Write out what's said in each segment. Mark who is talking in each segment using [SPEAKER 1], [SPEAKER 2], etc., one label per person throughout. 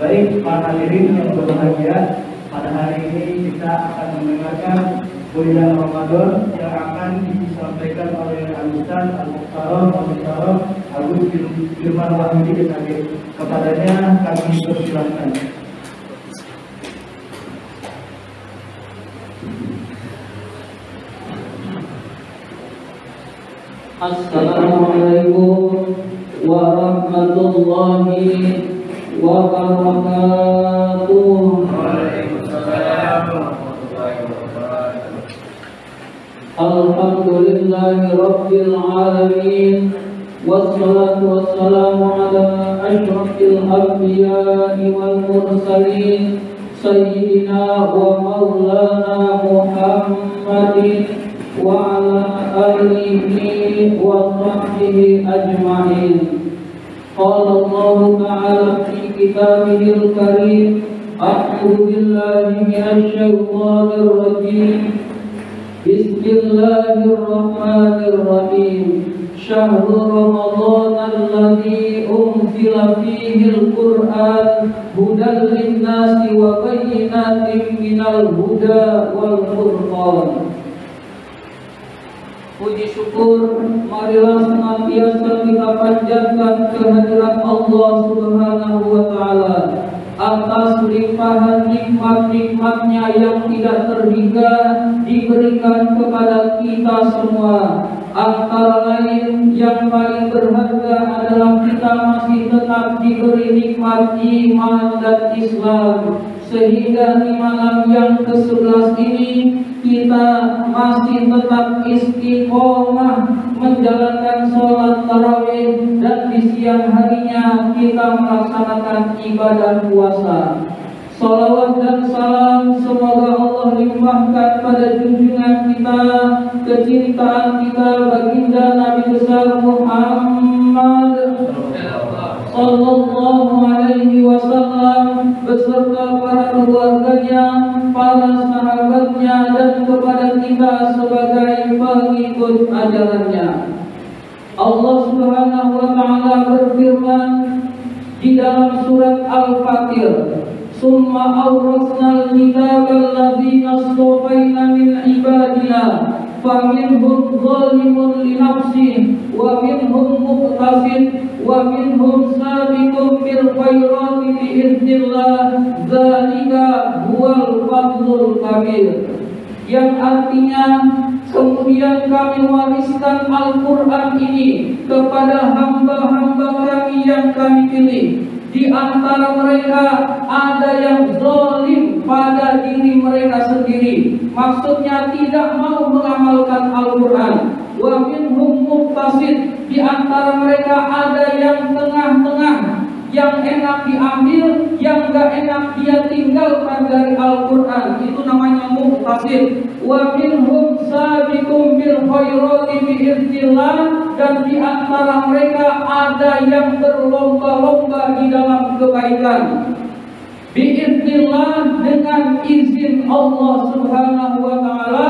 [SPEAKER 1] Baik, para hadirin yang berbahagia, pada hari ini kita akan mendengarkan kuliah Ramadan yang akan disampaikan oleh Al-Ustaz Al-Mukhtarom Al-Mukhtarom Agus Firman Wahidi kepadanya kami persilahkan.
[SPEAKER 2] Assalamualaikum warahmatullahi وبركاته الحمد لله رب العالمين والصلاة والسلام على أشرف الأنبياء والمرسلين سيدنا ومولانا محمد وعلى آله وصحبه أجمعين. قال الله تعالى في كتابه الكريم. أعوذ بالله من الشيطان الرجيم. بسم الله الرحمن الرحيم. شهر رمضان الذي أنزل فيه القرآن هدى للناس وبينات من الهدى والفرقان. Puji syukur marilah senantiasa kita panjatkan kehadiran Allah Subhanahu wa taala atas limpahan nikmat-nikmatnya yang tidak terhingga diberikan kepada kita semua. Antara lain yang paling berharga adalah kita masih tetap diberi nikmat iman dan Islam sehingga di malam yang ke-11 ini kita masih tetap istiqomah menjalankan sholat tarawih dan di siang harinya kita melaksanakan ibadah puasa. Salawat dan salam semoga Allah limpahkan pada junjungan kita, kecintaan kita baginda Nabi besar Muhammad Sallallahu beserta para keluarganya, para sahabatnya dan kepada kita sebagai pengikut ajarannya. Allah Subhanahu wa taala berfirman di dalam surat Al-Fatir, "Summa awrasnal kitabal alladhi astafaina min ibadina, faminhum zalimun Yang artinya kemudian kami wariskan Al-Quran ini kepada hamba-hamba kami yang kami pilih. Di antara mereka ada yang zalim pada diri mereka sendiri. Maksudnya tidak mau mengamalkan Al-Quran. Wa minhum muqtasid di antara mereka ada yang tengah-tengah yang enak diambil, yang gak enak dia tinggalkan dari Al-Quran. Itu namanya muhtasid. Wa minhum sabiqum bil khairati biiznillah dan di antara mereka ada yang berlomba-lomba di dalam kebaikan. Biiznillah dengan izin Allah Subhanahu wa taala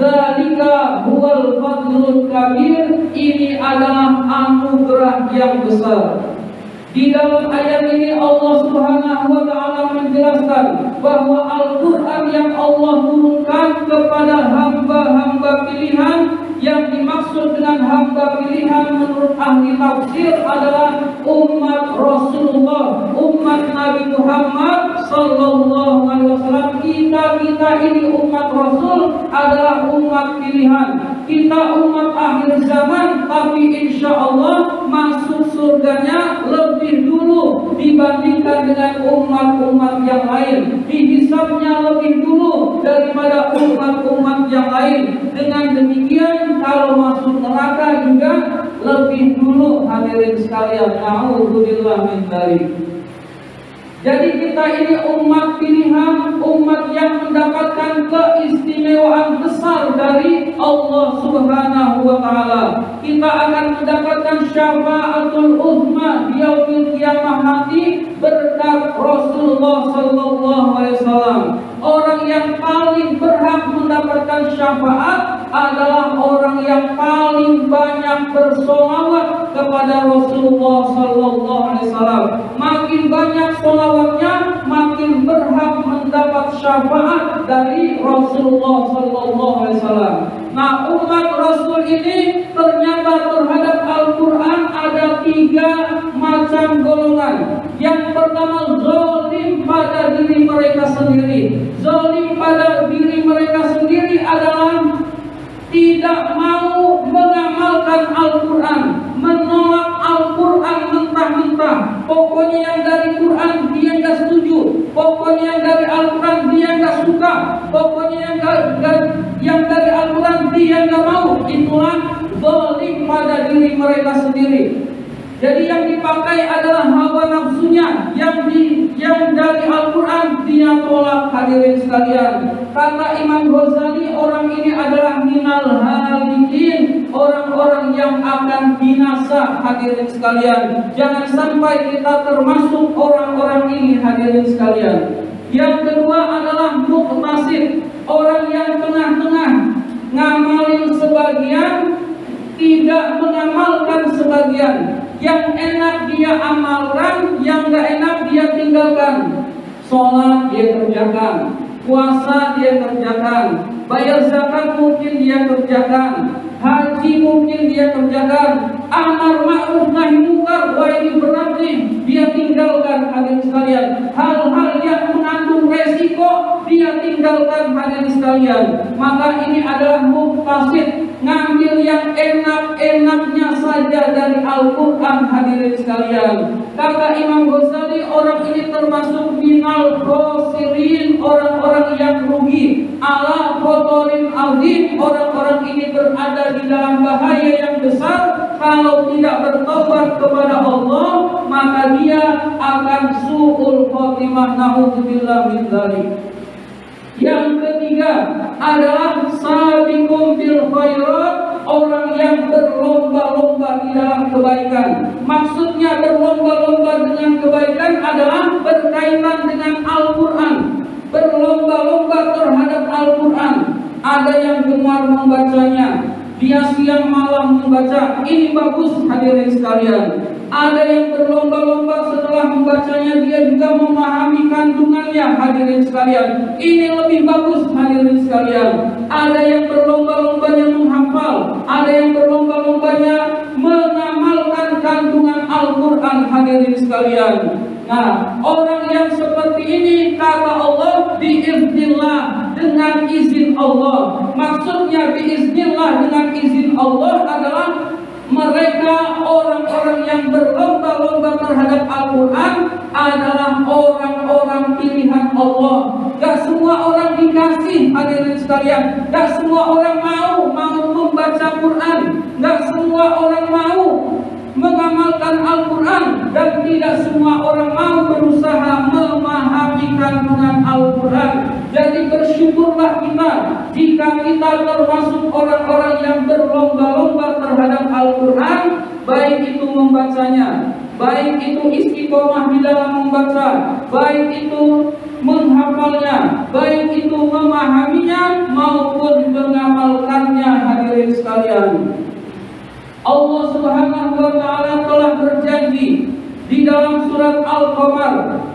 [SPEAKER 2] Zalika huwal fadlul kabir Ini adalah anugerah yang besar di dalam ayat ini Allah Subhanahu wa taala menjelaskan bahwa Al-Qur'an yang Allah turunkan kepada hamba-hamba pilihan yang dimaksud dengan hamba pilihan menurut ahli tafsir adalah umat Rasulullah, umat Nabi Muhammad sallallahu alaihi wasallam. Kita kita ini umat Rasul adalah umat pilihan. Kita umat akhir zaman tapi insya Allah masuk surganya dengan umat-umat yang lain. Dihisapnya lebih dulu daripada umat-umat yang lain. Dengan demikian kalau masuk neraka juga lebih dulu hadirin sekalian. Nauzubillah min dzalik. Jadi kita ini umat pilihan, umat yang mendapatkan keistimewaan besar dari Allah Subhanahu wa taala. Kita akan mendapatkan syafaatul uzma di yaumil kiamah nanti berkat Rasulullah sallallahu alaihi wasallam. Orang yang paling berhak mendapatkan syafaat adalah orang yang paling banyak bersolawat kepada Rasulullah sallallahu alaihi wasallam. Makin banyak solawatnya, syafaat dari Rasulullah Sallallahu Alaihi Wasallam. Nah umat Rasul ini ternyata terhadap Al-Quran ada tiga macam golongan. Yang pertama zolim pada diri mereka sendiri. Zolim pada diri mereka sendiri adalah tidak mau mengamalkan Al-Quran, menolak Al-Quran mentah-mentah. Pokoknya yang dari Quran dia nggak setuju, pokoknya yang dari Al-Quran dia nggak suka, pokoknya yang dari, yang dari Al-Quran dia nggak mau. Itulah zalim pada diri mereka sendiri. Jadi yang dipakai adalah hawa nafsunya yang di Dia tolak hadirin sekalian. Kata Imam Ghazali orang ini adalah minal halikin, orang-orang yang akan binasa hadirin sekalian. Jangan sampai kita termasuk orang-orang ini hadirin sekalian. Yang kedua adalah muktasid, orang yang tengah-tengah ngamalin sebagian tidak mengamalkan sebagian yang enak dia amalkan, yang gak enak dia tinggalkan. Sholat dia kerjakan, puasa dia kerjakan, bayar zakat mungkin dia kerjakan, haji mungkin dia kerjakan, amar ma'ruf nahi munkar, wah ini berat nih, dia tinggalkan hadirin sekalian. Hal-hal yang mengandung resiko dia tinggalkan hadirin sekalian. Maka ini adalah muftasid ngambil yang enak-enaknya saja dari Al-Quran hadirin sekalian. Kata Imam Ghazali orang ini termasuk minal khosirin orang-orang yang rugi. Ala kotorin azim orang-orang ini berada di dalam bahaya yang besar. Kalau tidak bertobat kepada Allah maka dia akan su'ul khotimah na'udzubillah min. Yang ketiga adalah sabiqum bil khairat, orang yang berlomba-lomba di dalam kebaikan. Maksudnya berlomba-lomba dengan kebaikan adalah berkaitan dengan Al-Qur'an. Berlomba-lomba terhadap Al-Qur'an. Ada yang gemar membacanya, dia siang malam membaca. Ini bagus hadirin sekalian. Ada yang berlomba-lomba setelah membacanya dia juga memahami kandungannya hadirin sekalian. Ini lebih bagus hadirin sekalian. Ada yang berlomba-lombanya menghafal, ada yang berlomba-lombanya mengamalkan kandungan Al-Qur'an hadirin sekalian. Nah, orang yang seperti ini kata Allah biiznillah dengan izin Allah. Maksudnya biiznillah dengan izin Allah adalah mereka orang-orang yang berlomba-lomba terhadap Al-Quran adalah Allah. Gak semua orang dikasih hadirin sekalian. Gak semua orang mau mau membaca Quran. Gak semua orang mau mengamalkan Al-Quran dan tidak semua orang mau berusaha memahami kandungan Al-Quran. Jadi bersyukurlah kita jika kita termasuk orang-orang yang berlomba-lomba terhadap Al-Quran, baik itu membacanya, baik itu istiqomah di dalam membaca, baik itu menghafalnya, baik itu memahaminya maupun mengamalkannya hadirin sekalian. Allah Subhanahu wa taala telah berjanji di dalam surat Al-Qamar,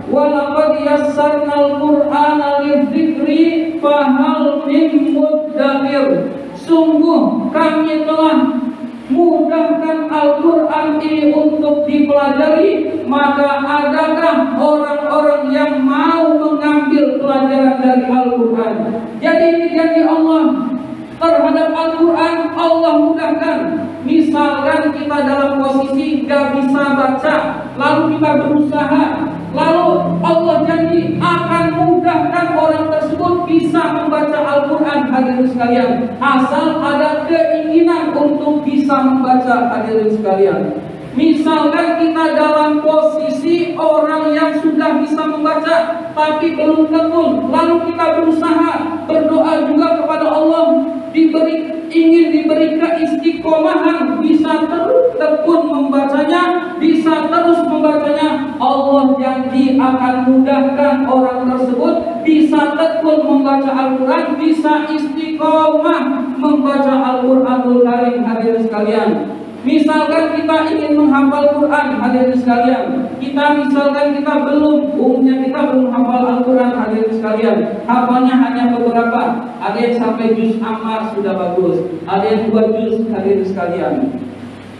[SPEAKER 2] "Wa laqad yassarnal Qur'ana lidzikri fahal min muddakir." Sungguh kami telah mudahkan Al-Quran ini untuk dipelajari maka adakah orang-orang yang mau mengambil pelajaran dari Al-Quran jadi ini janji Allah terhadap Al-Quran Allah mudahkan misalkan kita dalam posisi gak bisa baca lalu kita berusaha lalu Allah janji akan mudahkan orang tersebut bisa membaca Al-Quran hadirin sekalian. Asal ada keinginan untuk bisa membaca hadirin sekalian. Misalkan kita dalam posisi orang yang sudah bisa membaca tapi belum tekun, lalu kita berusaha berdoa juga kepada Allah diberi ingin diberi keistiqomahan bisa terus tekun membacanya bisa terus membacanya Allah janji akan mudahkan orang tersebut bisa tekun membaca Al-Quran bisa istiqomah membaca Al-Quranul Karim hadirin sekalian Misalkan kita ingin menghafal Quran, hadirin sekalian. Kita misalkan kita belum, umumnya kita belum hafal Al-Quran, hadirin sekalian. hafalnya hanya beberapa. Ada yang sampai juz ammar sudah bagus, ada yang dua juz hadirin sekalian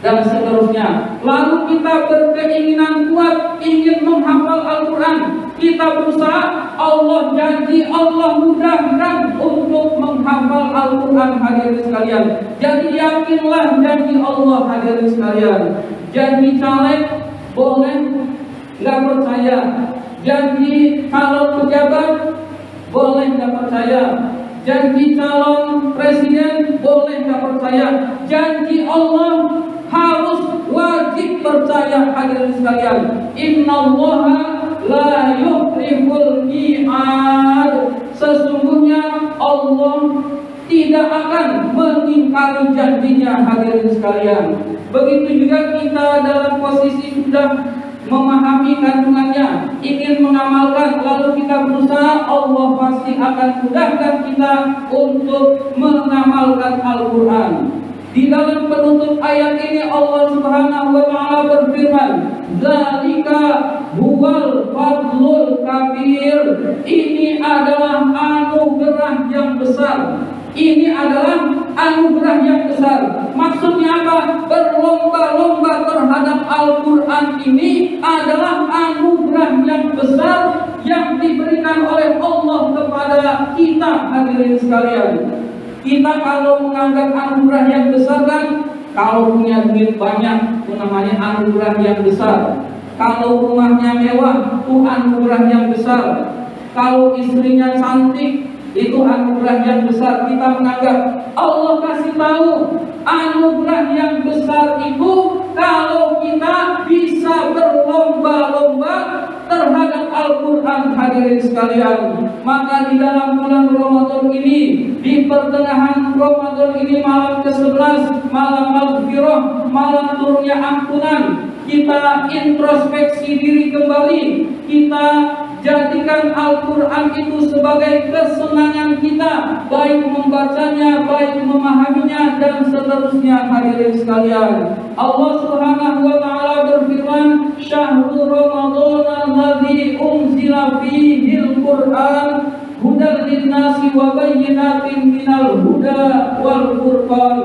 [SPEAKER 2] dan seterusnya. Lalu kita berkeinginan kuat ingin menghafal Al-Quran. Kita berusaha, Allah janji, Allah mudahkan untuk menghafal Al-Quran hadirin sekalian. Jadi yakinlah janji Allah hadirin sekalian. Janji caleg boleh nggak percaya. Janji kalau pejabat boleh nggak percaya. Janji calon presiden boleh nggak percaya. Janji Allah harus wajib percaya hadirin sekalian. Innallaha la yukhliful mi'ad. Sesungguhnya Allah tidak akan mengingkari janjinya hadirin sekalian. Begitu juga kita dalam posisi sudah memahami kandungannya, ingin mengamalkan, lalu kita berusaha, Allah pasti akan mudahkan kita untuk mengamalkan Al-Quran. Di dalam penutup ayat ini Allah Subhanahu wa taala berfirman, "Zalika huwal fadlul kabir." Ini adalah anugerah yang besar. Ini adalah anugerah yang besar. Maksudnya apa? Berlomba-lomba terhadap Al-Quran ini adalah anugerah yang besar yang diberikan oleh Allah kepada kita hadirin sekalian. Kita kalau menganggap anugerah yang besar kan kalau punya duit banyak itu namanya anugerah yang besar. Kalau rumahnya mewah itu anugerah yang besar. Kalau istrinya cantik itu anugerah yang besar. Kita menganggap Allah kasih tahu anugerah yang besar itu kalau kita bisa berlomba-lomba terhadap Al-Quran hadirin sekalian maka di dalam bulan Ramadan ini di pertengahan Ramadan ini malam ke-11 malam Al-Firah malam turunnya ampunan kita introspeksi diri kembali kita jadikan Al-Quran itu sebagai kesenangan kita baik membacanya, baik memahaminya dan seterusnya. Hadirin sekalian Allah subhanahu wa ta'ala berfirman syahrul Ramadan alladhi unzila fihi al-Quran hudan linnasi wa bayyinatin minal huda wal furqan.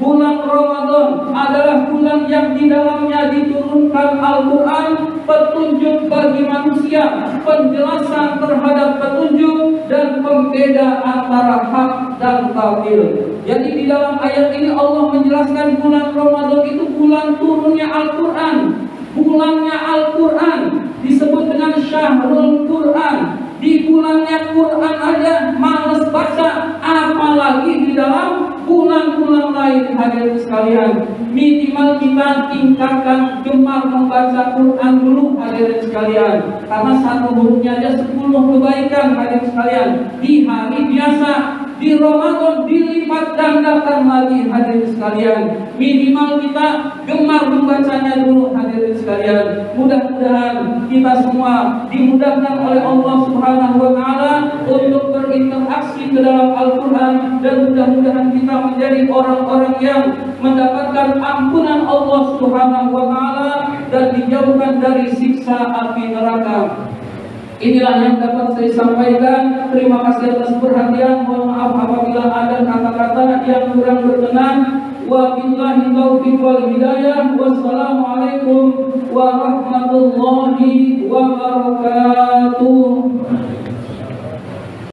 [SPEAKER 2] Bulan Ramadan adalah bulan yang di dalamnya diturunkan Al-Qur'an, petunjuk bagi manusia, penjelasan terhadap petunjuk dan pembeda antara hak dan batil. Jadi di dalam ayat ini Allah menjelaskan bulan Ramadan itu bulan turunnya Al-Qur'an. Bulannya Al-Quran disebut dengan Syahrul Quran di bulannya Quran aja males baca. Apalagi di dalam bulan-bulan lain hadirin sekalian. Minimal kita tingkatkan gemar membaca Quran dulu hadirin sekalian. Karena satu hurufnya aja sepuluh kebaikan hadirin sekalian. Di hari biasa di Ramadan dilipat gandakan lagi hadirin sekalian. Minimal kita gemar membacanya dulu hadirin sekalian. Mudah-mudahan kita semua dimudahkan oleh Allah Subhanahu wa taala untuk berinteraksi ke dalam Al-Qur'an dan mudah-mudahan kita menjadi orang-orang yang mendapatkan ampunan Allah Subhanahu wa taala dan dijauhkan dari siksa api neraka Inilah yang dapat saya sampaikan. Terima kasih atas perhatian. Mohon maaf apabila ada kata-kata yang kurang berkenan. Wabillahi taufiq wal hidayah. Wassalamualaikum warahmatullahi wabarakatuh.